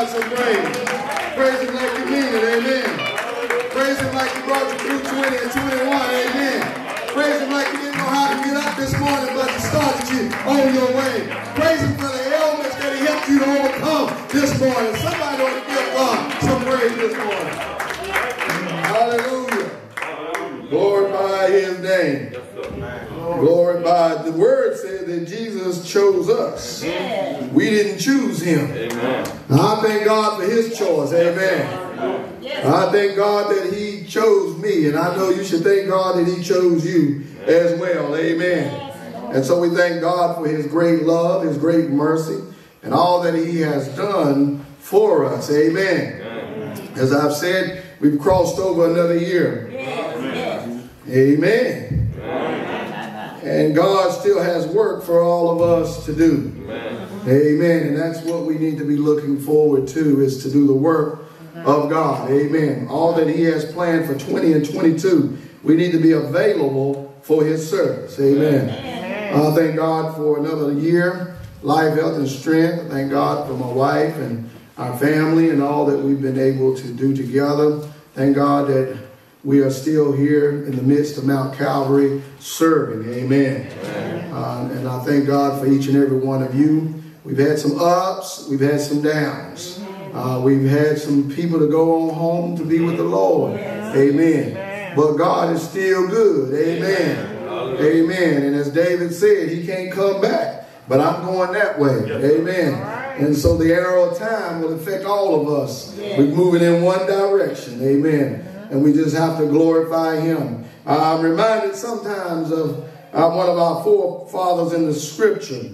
God some praise. Praise Him like you mean it, amen. Praise Him like He brought you through 20 and 21, amen. Praise Him like you didn't know how to get up this morning, but He started you on your way. Praise Him for the ailments that He helped you to overcome this morning. Somebody ought to give God some praise this morning. Hallelujah. Glorify His name. Glorify. The word said that Jesus chose us. We didn't choose him. Amen. I thank God for his choice. Amen. I thank God that he chose me. And I know you should thank God that he chose you as well. Amen. And so we thank God for his great love, his great mercy, and all that he has done for us. Amen. As I've said, we've crossed over another year. Amen. And God still has work for all of us to do. Amen. And that's what we need to be looking forward to is to do the work of God. Amen. All that he has planned for 20 and 22, we need to be available for his service. Amen. I thank God for another year, life, health, and strength. Thank God for my wife and our family and all that we've been able to do together. Thank God that we are still here in the midst of Mount Calvary serving. Amen. Uh, and I thank God for each and every one of you. We've had some ups, we've had some downs. Uh, we've had some people to go on home to be with the Lord. Amen. But God is still good. Amen. Amen. And as David said, he can't come back. But I'm going that way. Amen. And so the arrow of time will affect all of us. We're moving in one direction. Amen. And we just have to glorify him. I'm reminded sometimes of uh, one of our forefathers in the scripture,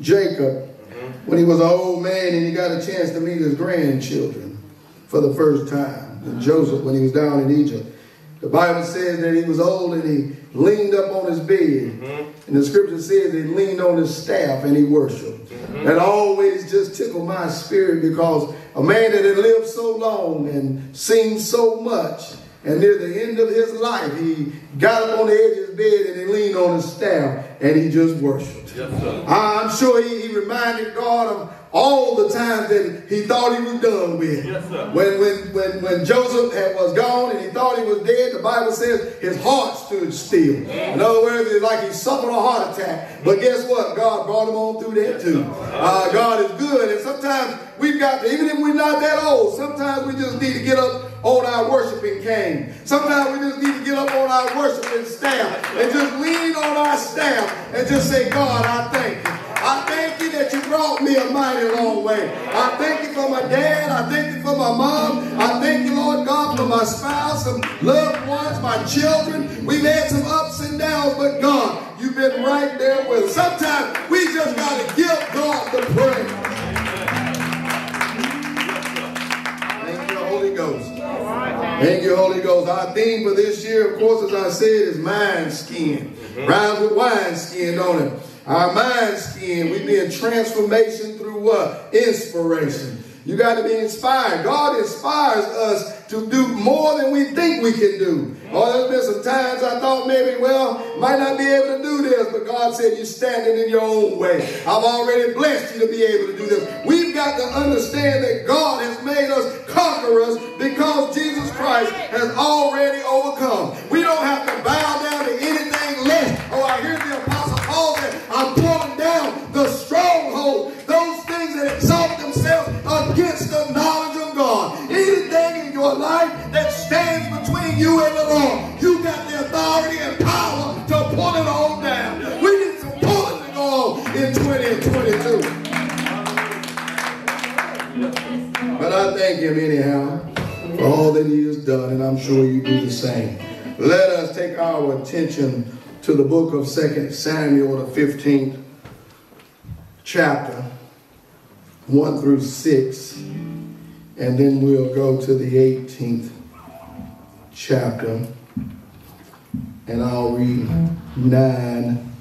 Jacob, mm-hmm. when he was an old man and he got a chance to meet his grandchildren for the first time. And mm-hmm. Joseph, when he was down in Egypt. The Bible says that he was old and he leaned up on his bed. Mm-hmm. And the scripture says he leaned on his staff and he worshiped. That always just tickled my spirit because a man that had lived so long and seen so much, and near the end of his life, he got up on the edge of his bed and he leaned on his staff and he just worshiped. Yes, sir. I'm sure he, he reminded God of all the times that he thought he was done with. Yes, sir. When, when, when, when Joseph had, was gone and he thought he was dead, the Bible says his heart stood still. In other words, it's like he suffered a heart attack. But guess what? God brought him on through that too. Uh, God is good. And sometimes we've got to, even if we're not that old, sometimes we just need to get up on our worshiping cane. Sometimes we just need to get up on our worshiping staff and just lean on our staff and just say, God, I thank you. I thank you that you brought me a mighty long way. I thank you for my dad. I thank you for my mom. I thank you, Lord God, for my spouse, some loved ones, my children. We've had some ups and downs, but God, you've been right there with us. Sometimes we just got to give God the praise. Thank you, Holy Ghost. Thank you, Holy Ghost. Our theme for this year, of course, as I said, is mind skin. Rhymes with wine skin, don't it? Our mind skin, we be in transformation through what? Inspiration. You got to be inspired. God inspires us to do more than we think we can do. Oh, there's been some times I thought maybe, well, might not be able to do this, but God said you're standing in your own way. I've already blessed you to be able to do this. We've got to understand that God has made us conquerors because Jesus Christ has already overcome. We don't have to bow down to anything less. Oh, I hear the Paul I'm pulling down the stronghold, those things that exalt themselves against the knowledge of God. Anything in your life that stands between you and the Lord, you got the authority and power to pull it all down. We need to go on in 2022. But I thank him anyhow for all that he has done, and I'm sure you do the same. Let us take our attention to the book of 2 Samuel, the 15th chapter, 1 through 6, and then we'll go to the 18th chapter, and I'll read 9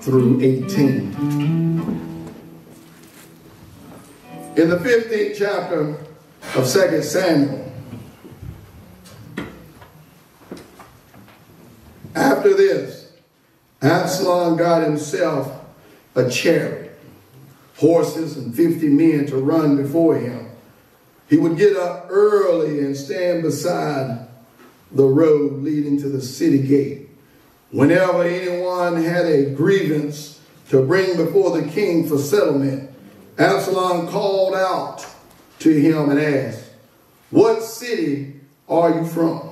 through 18. In the 15th chapter of 2 Samuel, after this, Absalom got himself a chariot, horses and 50 men to run before him. He would get up early and stand beside the road leading to the city gate. Whenever anyone had a grievance to bring before the king for settlement, Absalom called out to him and asked, What city are you from?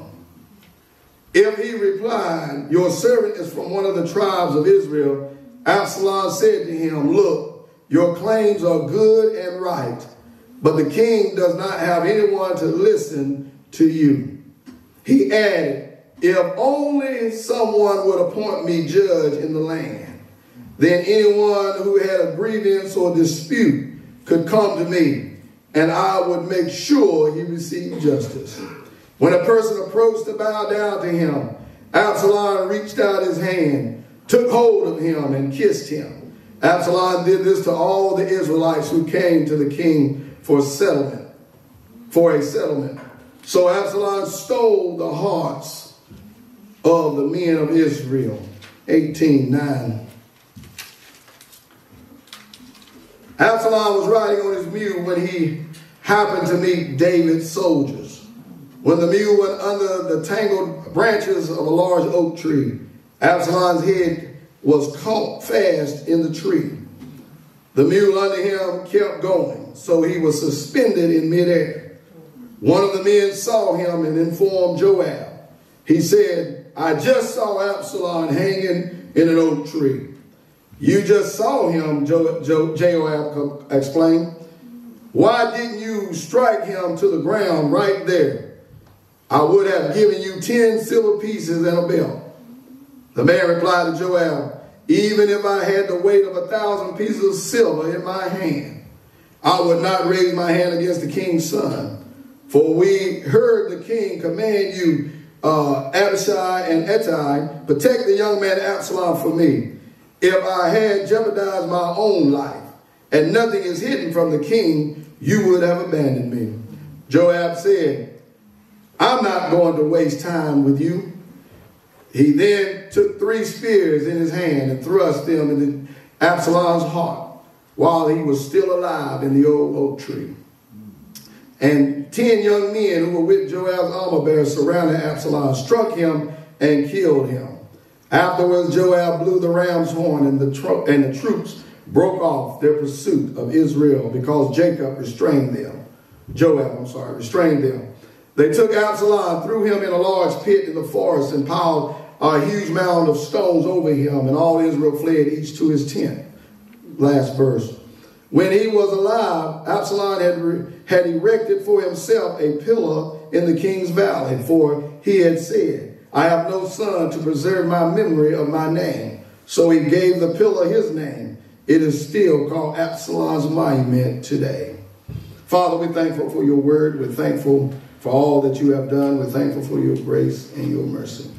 If he replied, Your servant is from one of the tribes of Israel, Absalom said to him, Look, your claims are good and right, but the king does not have anyone to listen to you. He added, If only someone would appoint me judge in the land, then anyone who had a grievance or dispute could come to me, and I would make sure he received justice. When a person approached to bow down to him, Absalom reached out his hand, took hold of him, and kissed him. Absalom did this to all the Israelites who came to the king for settlement, for a settlement. So Absalom stole the hearts of the men of Israel. 18, 9. Absalom was riding on his mule when he happened to meet David's soldiers. When the mule went under the tangled branches of a large oak tree, Absalom's head was caught fast in the tree. The mule under him kept going, so he was suspended in midair. One of the men saw him and informed Joab. He said, I just saw Absalom hanging in an oak tree. You just saw him, jo jo Joab explained. Why didn't you strike him to the ground right there? I would have given you 10 silver pieces and a belt. The man replied to Joab, even if I had the weight of a thousand pieces of silver in my hand, I would not raise my hand against the king's son. For we heard the king command you, uh, Abishai and Ittai, protect the young man Absalom for me. If I had jeopardized my own life, and nothing is hidden from the king, you would have abandoned me. Joab said, I'm not going to waste time with you. He then took three spears in his hand and thrust them into Absalom's heart while he was still alive in the old oak tree. And ten young men who were with Joab's armor bearer surrounded Absalom, struck him, and killed him. Afterwards, Joab blew the ram's horn, and the, and the troops broke off their pursuit of Israel because Jacob restrained them. Joab, I'm sorry, restrained them. They took Absalom, threw him in a large pit in the forest, and piled a huge mound of stones over him, and all Israel fled each to his tent. Last verse. When he was alive, Absalom had, had erected for himself a pillar in the king's valley, for he had said, I have no son to preserve my memory of my name. So he gave the pillar his name. It is still called Absalom's monument today. Father, we're thankful for your word. We're thankful for all that you have done. We're thankful for your grace and your mercy.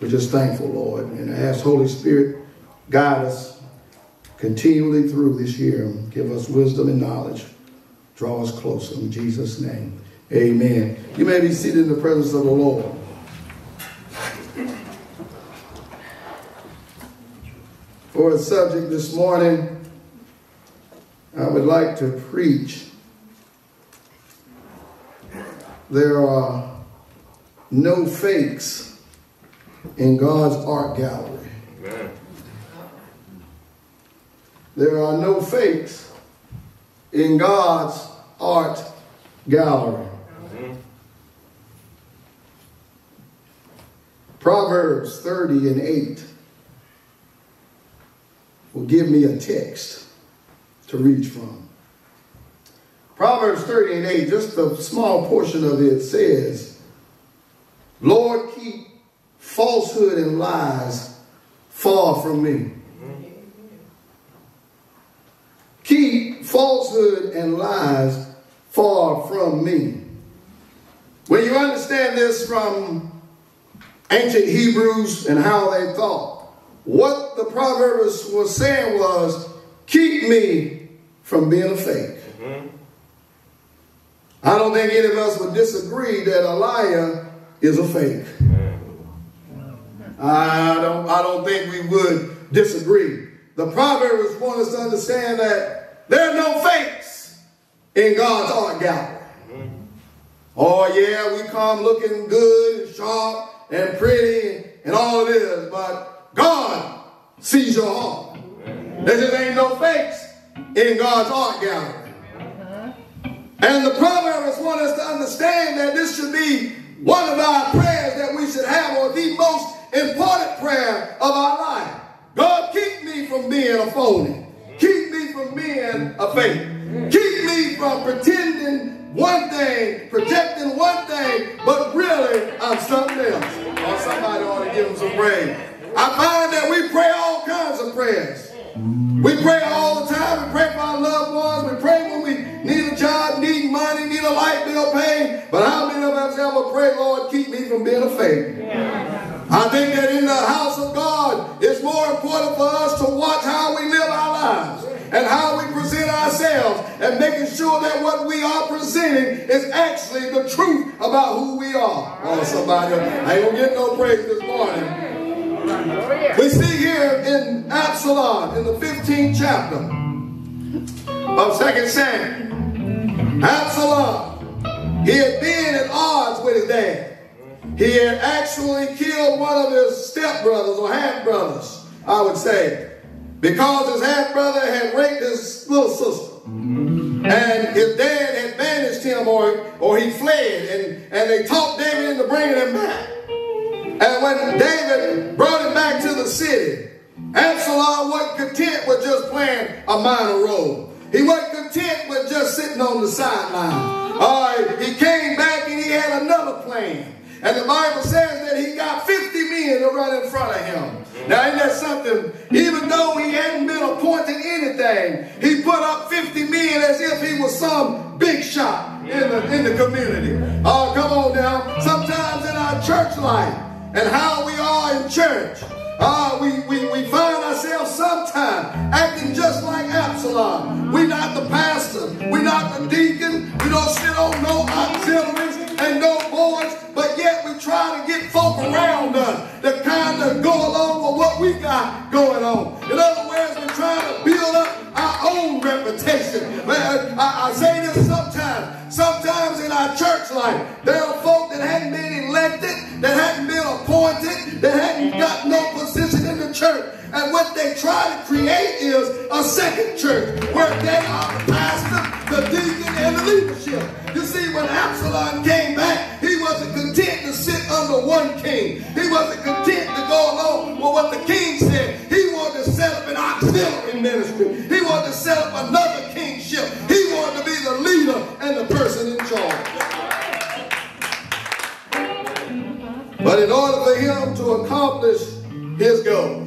We're just thankful, Lord. And ask Holy Spirit, guide us continually through this year. Give us wisdom and knowledge. Draw us closer in Jesus' name. Amen. You may be seated in the presence of the Lord. For a subject this morning, I would like to preach there are no fakes in God's art gallery. Amen. There are no fakes in God's art gallery. Mm-hmm. Proverbs 30 and 8 will give me a text to read from. Proverbs 30 and 8, just a small portion of it says, Lord, keep falsehood and lies far from me. Keep falsehood and lies far from me. When you understand this from ancient Hebrews and how they thought, what the Proverbs was saying was, keep me from being a fake. Mm-hmm. I don't think any of us would disagree that a liar is a fake. I don't, I don't think we would disagree. The Proverbs want us to understand that there are no fakes in God's art gallery. Mm-hmm. Oh, yeah, we come looking good and sharp and pretty and all it is, but God sees your heart. There just ain't no fakes in God's art gallery. And the Proverbs want us to understand that this should be one of our prayers that we should have, or the most important prayer of our life. God, keep me from being a phony. Keep me from being a fake. Keep me from pretending one thing, projecting one thing, but really I'm something else. Or somebody ought to give him some praise. I find that we pray all kinds of prayers. We pray all the time. We pray for our loved ones. We pray when we need job, need money, need a light bill paid. But how many of us ever pray, Lord, keep me from being a fake? Yeah. I think that in the house of God, it's more important for us to watch how we live our lives and how we present ourselves and making sure that what we are presenting is actually the truth about who we are. Oh, somebody, I ain't gonna get no praise this morning. We see here in Absalom in the 15th chapter of 2 Samuel. Absalom, he had been at odds with his dad. He had actually killed one of his stepbrothers or half brothers, I would say, because his half brother had raped his little sister. And his dad had banished him or, or he fled and, and they talked David into bringing him back. And when David brought him back to the city, Absalom wasn't content with just playing a minor role. He wasn't content with just sitting on the sideline. All right, he came back and he had another plan. And the Bible says that he got 50 men run in front of him. Now, ain't that something? Even though he hadn't been appointed anything, he put up 50 men as if he was some big shot in the, in the community. Oh, come on now. Sometimes in our church life, and how we are in church. Uh, we, we, we find ourselves sometimes acting just like Absalom. We're not the pastor. We're not the deacon. We don't sit on no auxiliaries and no boards, but yet we try to get folk around us to kind of go along with what we got going on. In other words, we're trying to build up our own reputation. Man, I, I say this sometimes. Sometimes in our church life, there are folk that hadn't been elected, that hadn't been appointed, that hadn't got no position in the church. And what they try to create is a second church where they are the pastor, the deacon, and the leadership. You see, when Absalom came back, he wasn't content to sit under one king. He wasn't content to go along with what the king said. He wanted to set up an auxiliary ministry. To set up another kingship. He wanted to be the leader and the person in charge. But in order for him to accomplish his goal,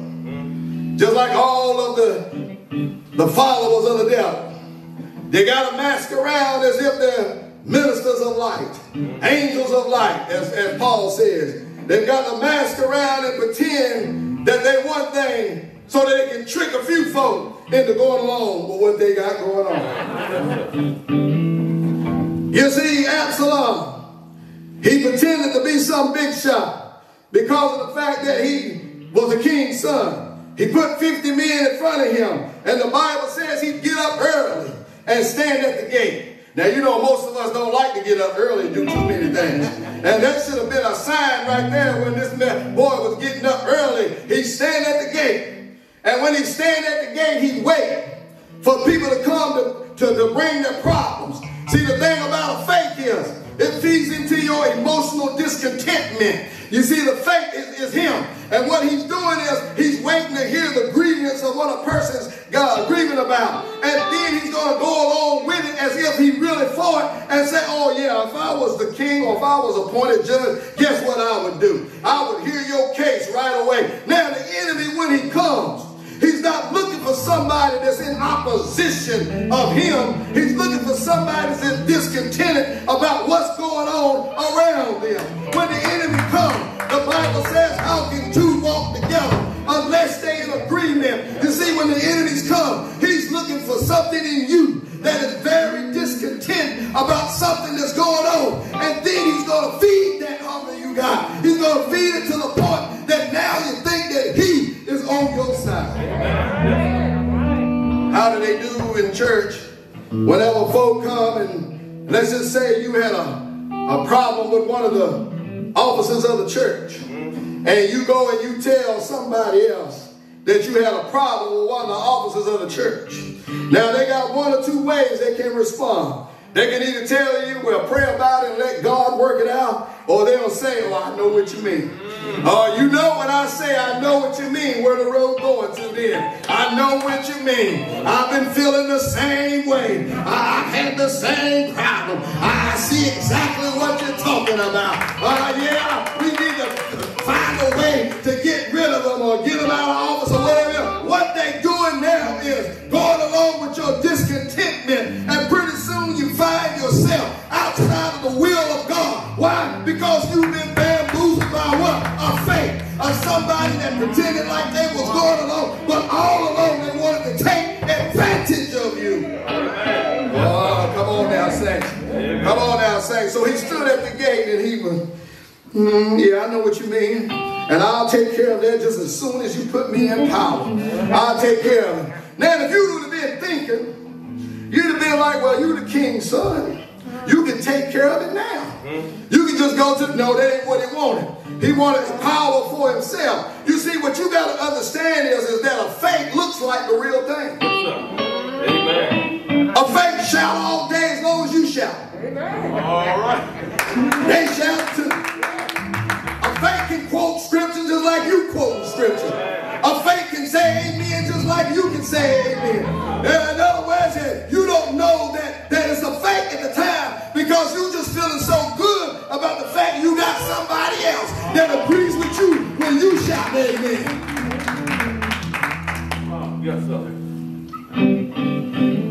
just like all of the, the followers of the devil. They got to mask around as if they're ministers of light, angels of light, as, as Paul says. They've got to mask around and pretend that they one thing so that they can trick a few folk into going along with what they got going on. you see, Absalom, he pretended to be some big shot because of the fact that he was a king's son. He put 50 men in front of him. And the Bible says he'd get up early and stand at the gate. Now, you know, most of us don't like to get up early and do too many things. And that should have been a sign right there when this man, boy was getting up early. He'd stand at the gate. And when he stand at the gate, he'd wait for people to come to, to, to bring their problems. See, the thing about a fake is it feeds into your emotional discontentment. You see, the faith is, is him. And what he's doing is he's waiting to hear the grievance of what a person's God grieving about. And then he's going to go along with it as if he really for it and say, oh yeah, if I was the king or if I was appointed judge, guess what I would do? I would hear your case right away. Now the enemy, when he comes, He's not looking for somebody that's in opposition of him. He's looking for somebody that's discontented about what's on around them. When the enemy comes, the Bible says, how can two walk together unless they in agreement? You see, when the enemies come, he's looking for something in you that is very discontent about something that's going on. And then he's going to feed that hunger you got. He's going to feed it to the point that now you think that he is on your side. How do they they do in church, whenever folk come and let's just say you had a, a problem with one of the officers of the church, mm-hmm. and you go and you tell somebody else that you had a problem with one of the officers of the church. Now they got one or two ways they can respond. They can either tell you, well, pray about it and let God work it out, or they'll say, oh, I know what you mean. Uh, you know when I say I know what you mean, where the road going to then. I know what you mean. I've been feeling the same way. I, have had the same problem. I see exactly what you're talking about. Uh, yeah, we need to find a way to get rid of them or get them out of So he stood at the gate and he was, mm, yeah, I know what you mean. And I'll take care of that just as soon as you put me in power. I'll take care of it. Now, if you would have been thinking, You'd have been like, well, you're the king's son. You can take care of it now. You can just go to, no, that ain't what he wanted. He wanted power for himself. You see, what you got to understand is, is that a fake looks like the real thing. Amen. A fake shout Amen. All right. They shout too. A fake can quote scripture just like you quote scripture. A fake can say amen just like you can say amen. In other words, you don't know that, that it's a fake at the time because you're just feeling so good about the fact you got somebody else that agrees with you when you shout amen. Oh, yes, sir.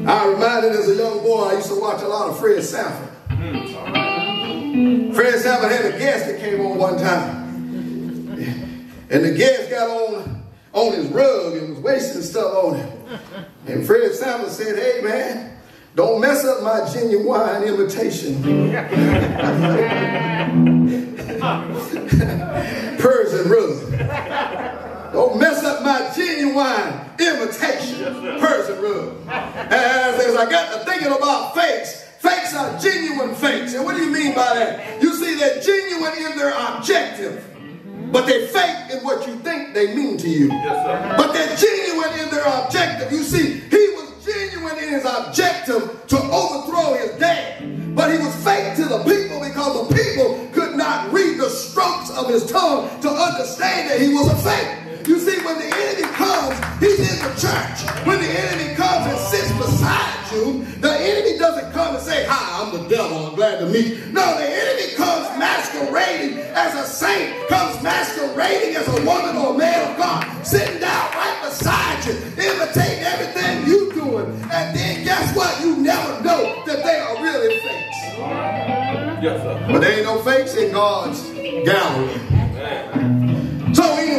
I reminded as a young boy, I used to watch a lot of Fred Sanford. Had a guest that came on one time. And the guest got on on his rug and was wasting stuff on him. And Fred Sanford said, hey man, don't mess up my genuine imitation. Persian rug. Don't mess up my genuine imitation. Persian rug. As, as I got to thinking about fakes, And what do you mean by that? You see, they're genuine in their objective. But they fake in what you think they mean to you. Yes, but they're genuine in their objective. You see, he was genuine in his objective to overthrow his dad. But he was fake to the people because the people could not read the strokes of his tongue to understand that he was a fake. You see, when the enemy comes, he's in the church. When the enemy comes and sits beside you, the enemy doesn't come and say, Hi, I'm the devil. I'm glad to meet you. No, the enemy comes masquerading as a saint, comes masquerading as a woman or a man of God, sitting down right beside you, imitating everything you doing. And then guess what? You never know that they are really fakes. Yes, sir. But there ain't no fakes in God's gallery. So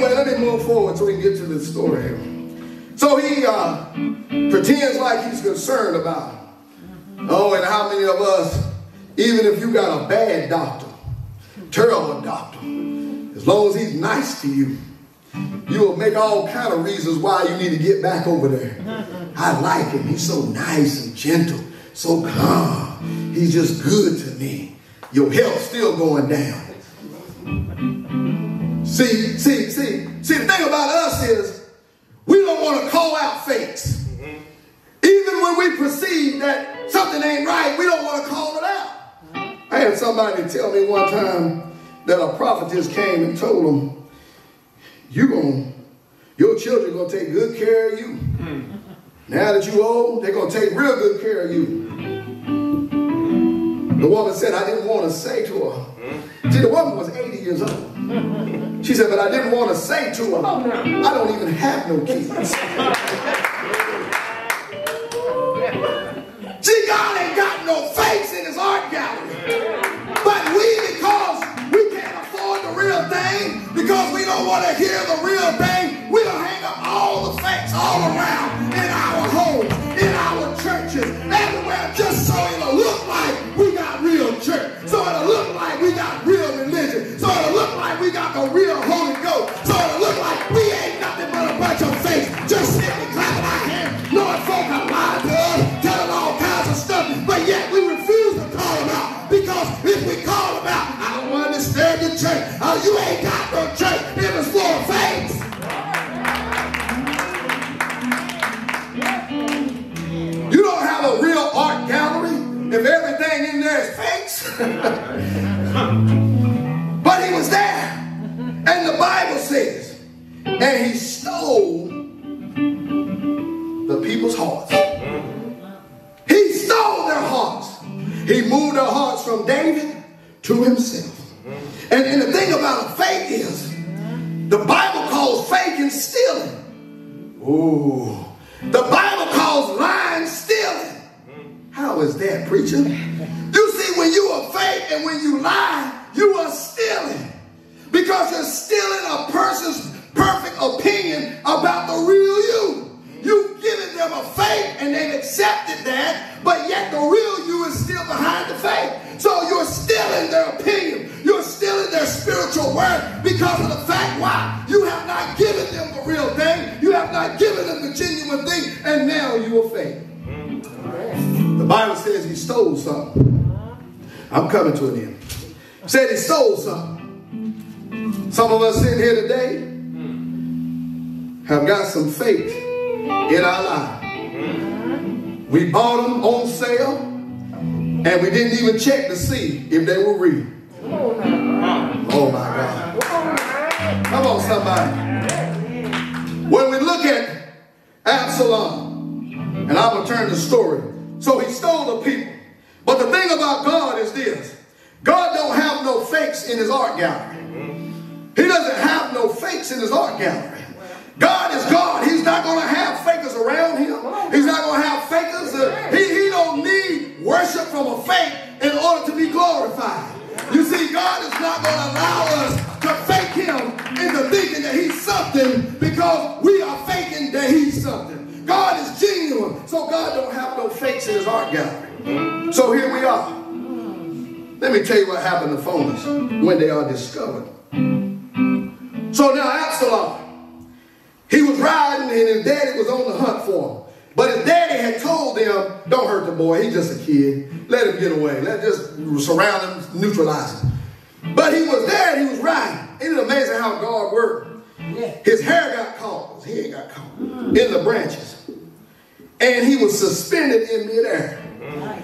anyway, let me move forward so we can get to the story. So he uh, pretends like he's concerned about Oh, and how many of us, even if you got a bad doctor, terrible doctor, as long as he's nice to you, you will make all kind of reasons why you need to get back over there. I like him. He's so nice and gentle, so calm. He's just good to me. Your health still going down. See, see, see, the thing about us is we don't want to call out fakes. Mm-hmm. Even when we perceive that something ain't right, we don't want to call it out. I had somebody tell me one time that a prophetess came and told them, you gonna, your children going to take good care of you. Mm-hmm. Now that you're old, they're going to take real good care of you. The woman said, I didn't want to say to her. Mm-hmm. See, the woman was 80 years old. She said, but I didn't want to say to her, oh, I don't even have no kids. See, God ain't got no face in his art gallery. But we, because we can't afford the real thing, because we don't want to hear the real thing, we'll hang up all the fakes all around but he was there. And the Bible says, and he stole the people's hearts. He stole their hearts. He moved their hearts from David to himself. And, and the thing about fake is, the Bible calls fake and stealing. Ooh. The Bible calls lying stealing. How is that, preacher? You when you are fake and when you lie, you are stealing. Because you're stealing a person's perfect opinion about the real you. You've given them a fake and they've accepted that, but yet the real you is still behind the fake. So you're stealing their opinion. You're stealing their spiritual word because of the fact why? You have not given them the real thing. You have not given them the genuine thing, and now you are fake. Mm. The Bible says he stole something. I'm coming to an end. Said he stole something. Some of us sitting here today have got some faith in our life. We bought them on sale and we didn't even check to see if they were real. Oh my God. Come on, somebody. When we look at Absalom, and I'm going to turn the story. So he stole the people. But the thing about God is this. God don't have no fakes in his art gallery. He doesn't have no fakes in his art gallery. God is God. He's not going to have fakers around him. He's not going to have fakers. Uh, he, he don't need worship from a fake in order to be glorified. You see, God is not going to allow us to fake him into thinking that he's something because we are faking that he's something. God is genuine. So God don't have no fakes in his art gallery. So here we are. Let me tell you what happened to phonies when they are discovered. So now Absalom, he was riding and his daddy was on the hunt for him. But his daddy had told them, don't hurt the boy, he's just a kid. Let him get away. Let just surround him, neutralize him. But he was there and he was riding. Isn't it amazing how God worked? His hair got caught, his head got caught in the branches. And he was suspended in midair.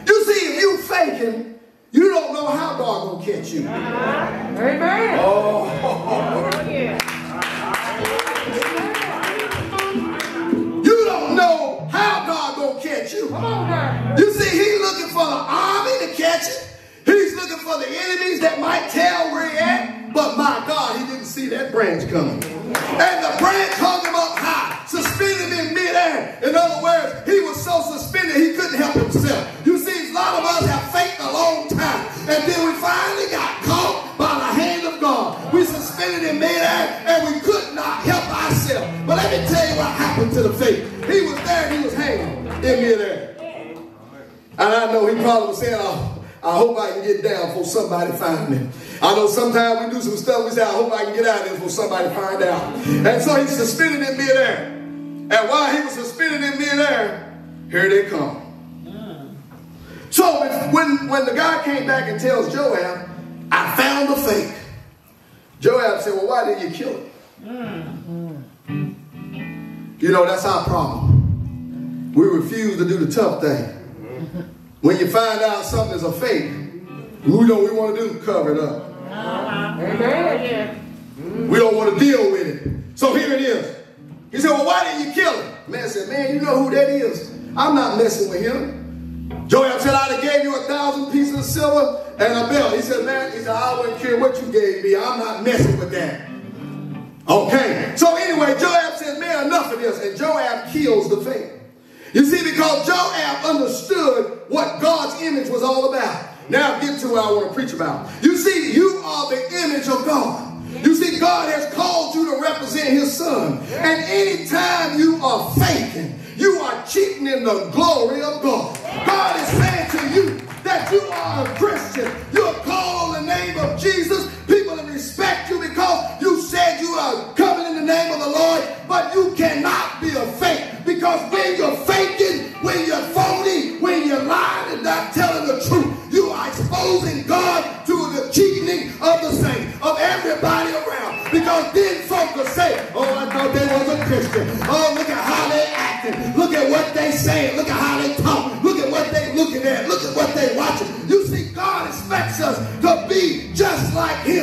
You see, if you faking, you don't know how God gonna catch you. Uh-huh. Amen. Oh, Oh, yeah. you don't know how God gonna catch you. Come on now. You see, he's looking for the army to catch it. He's looking for the enemies that might tell where he at. But my God, he didn't see that branch coming. And the branch hung him up high, suspended him in midair. In other words, he was so suspended he couldn't help himself. You see, a lot of us have faked a long time. And then we finally got caught by the hand of God. We suspended in midair and we could not help ourselves. But let me tell you what happened to the faith. He was there, he was hanging in midair. And I know he probably was saying, oh, uh, I hope I can get down before somebody find me. I know sometimes we do some stuff, we say, I hope I can get out of this before somebody find out. And so he's suspended in midair. And while he was suspended in midair, here they come. So when, when the guy came back and tells Joab, I found the fake. Joab said, well, why did you kill him? You know, that's our problem. We refuse to do the tough thing. When you find out something is a fake, we know we want to do cover it up. Amen. We don't want to deal with it. So here it is. He said, well, why didn't you kill him? Man said, man, you know who that is. I'm not messing with him. Joab said, I'd have gave you a thousand pieces of silver and a belt. He said, man, he said, I wouldn't care what you gave me. I'm not messing with that. Okay. So anyway, Joab said, man, enough of this. And Joab kills the fake. You see, because Joab understood what God's image was all about. Now get to what I want to preach about. You see, you are the image of God. You see, God has called you to represent his son. And anytime you are faking, you are cheating in the glory of God. God is saying to you that you are a Christian. Saying. Look at how they talk. Look at what they looking at. Look at what they watching. You see, God expects us to be just like him.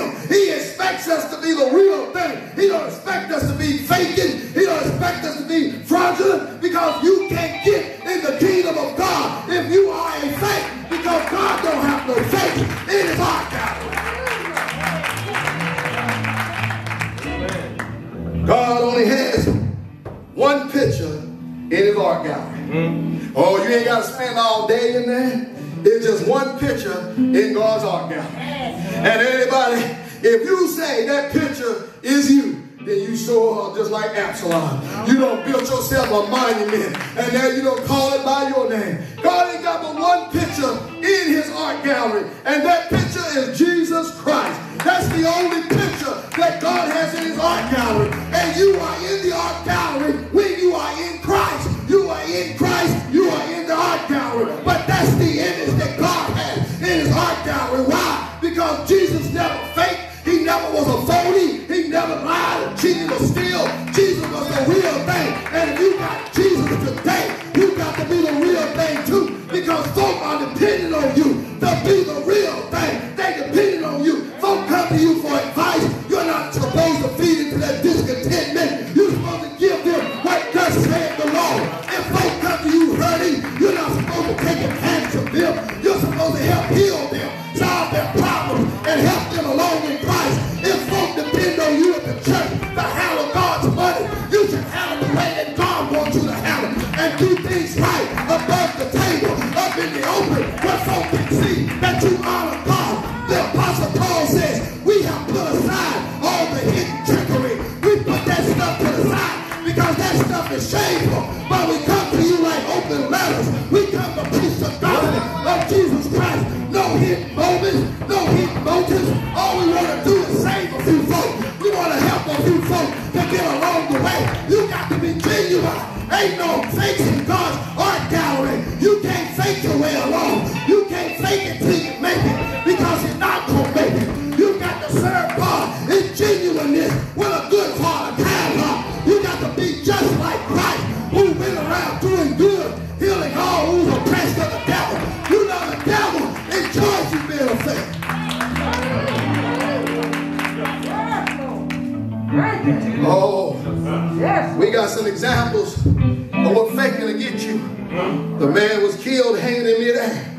It's just one picture in God's art gallery. And anybody, if you say that picture is you, then you sure are just like Absalom. You don't build yourself a monument and now you don't call it by your name. God ain't got but one picture in his art gallery, and that picture is Jesus Christ. That's the only picture that God has in his art gallery. And you are in the art gallery when you are in Christ. You are in Christ, you are in the art gallery. But that's the image that God has in his art gallery. Why? Because Jesus never faked. He never was a phony. He never lied or cheated or steal. Jesus was the real thing. And if you got Jesus today, you got to be the real thing too. Because folk are depending on you to be the real thing. They depending on you folk come to you for advice, supposed to help heal them, solve their problems, and help them along in Christ. If folk depend on you at the church to handle God's money, you should handle the way that God wants you to handle and do things right above the table, up in the open, where folk can Ain't no fakes in God's art gallery. You can't fake your way along. You can't fake it till you make it because you're not going to make it. You got to serve God in genuineness with a good heart, a kind heart. You got to be just like Christ who went around doing good, healing all who's oppressed of the devil. You know the devil enjoys you being a fake. Oh, yes. we got some examples of what faking to get you. The man was killed hanging in midair.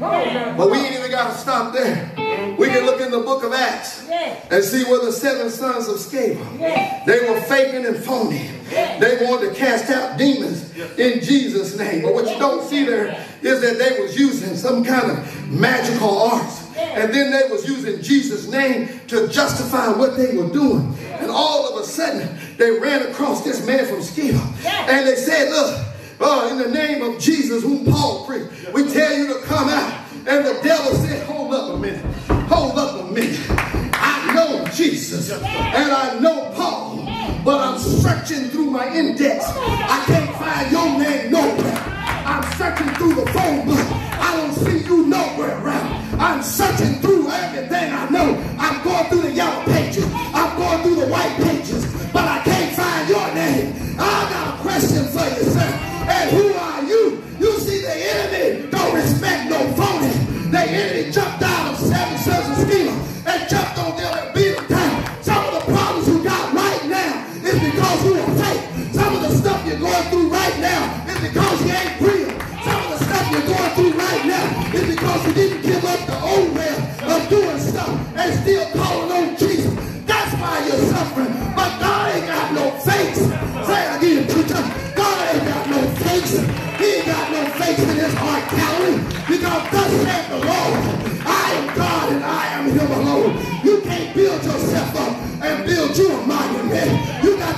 But we ain't even got to stop there. We can look in the book of Acts and see where the seven sons of Sceva, they were faking and phony. They wanted to cast out demons in Jesus' name. But what you don't see there is that they was using some kind of magical arts. And then they was using Jesus' name to justify what they were doing. And all of a sudden, they ran across this man from Sceva. And they said, look, uh, in the name of Jesus, whom Paul preached, we tell you to come out. And the devil said, hold up a minute. Hold up a minute. I know Jesus. And I know Paul. But I'm searching through my index. I can't find your name nowhere. I'm searching through the phone book. I don't see you nowhere around. I'm searching through everything I know. I'm going through the yellow pages. I'm going through the white pages. But I can't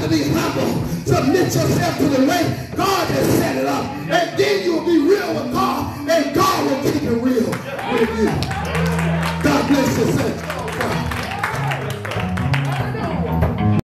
to be humble. Submit yourself to the way